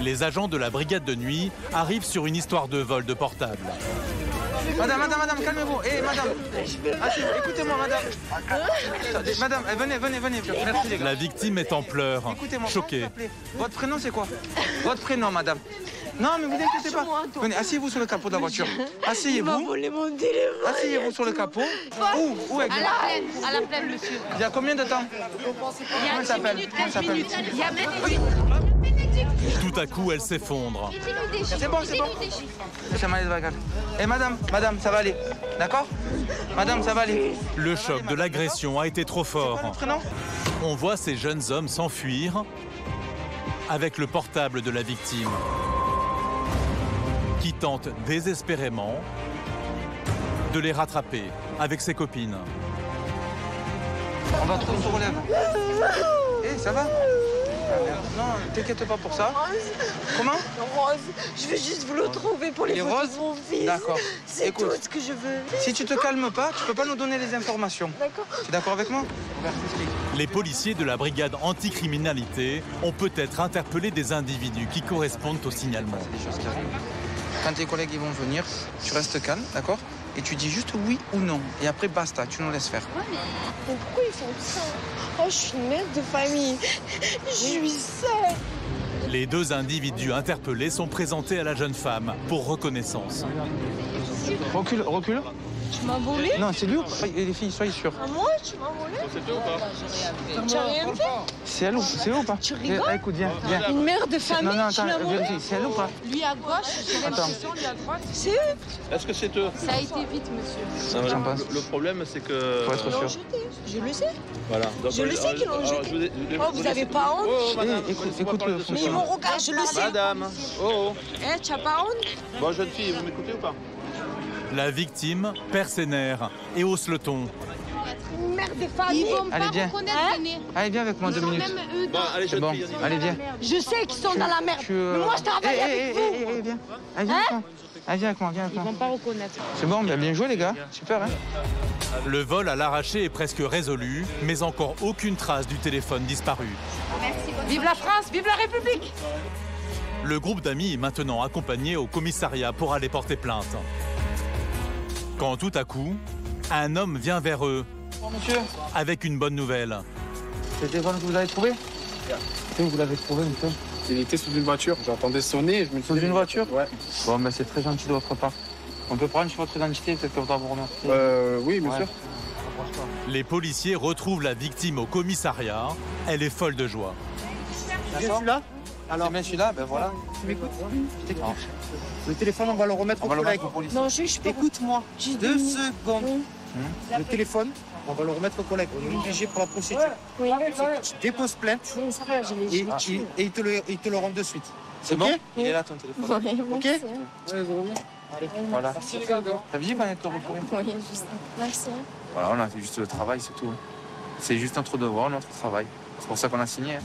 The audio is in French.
Les agents de la brigade de nuit arrivent sur une histoire de vol de portable. Madame, madame, madame, calmez-vous. Eh, madame. Asseyez, écoutez-moi, madame. Attendez, madame, eh, venez, venez, venez. Merci, les gars. La victime est en pleurs, choquée. Votre prénom, c'est quoi? Votre prénom, madame. Non, mais vous inquiétez pas. Venez, asseyez-vous sur le capot de la voiture. Asseyez-vous. Asseyez-vous sur le capot. Où? Où À exactement la plaine, à la plaine, monsieur. Il y a combien de temps? Il y a Comment il 10 s'appelle? Comment il 15 s'appelle? Minutes. Il y a 10 minutes. Tout à coup, elle s'effondre. C'est bon, c'est bon. Regarde. Eh, madame, madame, ça va aller. D'accord? Madame, ça va aller. Le choc de l'agression a été trop fort. On voit ces jeunes hommes s'enfuir avec le portable de la victime qui tente désespérément de les rattraper avec ses copines. On va trouver, on se relève. Eh, ça va? Non, t'inquiète pas pour ça. Comment? Rose, je veux juste vous le trouver pour les, Les photos roses de mon fils. D'accord. C'est tout ce que je veux. Si tu te calmes pas, tu peux pas nous donner les informations. D'accord. Tu es d'accord avec moi? Les policiers de la brigade anticriminalité ont peut-être interpellé des individus qui correspondent au signalement. C'est des choses qui arrivent. Quand tes collègues ils vont venir, tu restes calme, d'accord? Et tu dis juste oui ou non. Et après, basta, tu nous laisses faire. Mais pourquoi ils font ça? Oh, je suis une mère de famille. Je suis seule. Les deux individus interpellés sont présentés à la jeune femme pour reconnaissance. Recule, recule. Tu m'as volé Non, c'est lui ou pas Les filles, soyez sûres. À moi, tu m'as volé Tu as rien fait C'est elle ou c'est ou pas Tu rigoles Eh, Écoute, viens, viens. Une mère de famille, Non, non, tu attends, l'as volé. C'est elle ou pas Lui à gauche, j'ai l'impression, lui à droite. C'est eux Est-ce que c'est eux Ça a été vite, monsieur. J'en passe. le, le problème, c'est que. Faut être Ils sûr. Je le sais. Voilà. Donc, Je le sais qu'ils l'ont jeté. Oh, vous laissez- avez pas honte Oh, madame, Eh, écoute, écoute le Mais soir. mon regard, je le sais. Madame, oh, oh. Eh, tu as pas honte Bon, jeune fille, vous m'écoutez ou pas? La victime perd ses nerfs et hausse le ton. Une mère de Ils vont Allez, pas viens. reconnaître, venez. Allez, viens avec moi deux Ils minutes. Bon, allez, bon, allez, viens. Je sais qu'ils sont dans la merde. Tu, euh, Mais moi, je travaille eh, avec eh, vous. eh, viens. Allez, viens avec moi. Allez, viens avec moi, viens avec moi. pas reconnaître. C'est bon, bien, bien joué, les gars. Super, hein Le vol à l'arraché est presque résolu, mais encore aucune trace du téléphone disparu. Vive la France, vive la République Le groupe d'amis est maintenant accompagné au commissariat pour aller porter plainte. Quand tout à coup, un homme vient vers eux Bon, monsieur, avec une bonne nouvelle. c'est le téléphone que vous avez trouvé Où vous l'avez trouvé, monsieur Il était sous une voiture, j'entendais sonner, je me Sous une voiture Ouais. Bon, mais c'est très gentil de votre part. On peut prendre sur votre identité, peut-être qu'on vous remercier. Euh, oui, bien Ouais. sûr. Les policiers retrouvent la victime au commissariat. Elle est folle de joie. C'est celui-là Alors, bien celui-là, ben voilà. Tu m'écoutes Le téléphone, on va le remettre On au collègue. Non, je je peux. Écoute-moi, deux dit- secondes. Le téléphone, on va le remettre au collègue. On est obligé pour la procédure. Oui. Tu déposes plainte Oui, et, et- et ils, te le, ils te le rendent de suite. C'est bon Il est là, ton téléphone. Ok Voilà. T'as vu, Vanette, te retrouver Oui, juste. Merci. Voilà, on a fait juste le travail, c'est tout. C'est juste notre devoir, notre travail. C'est pour ça qu'on a signé. hein.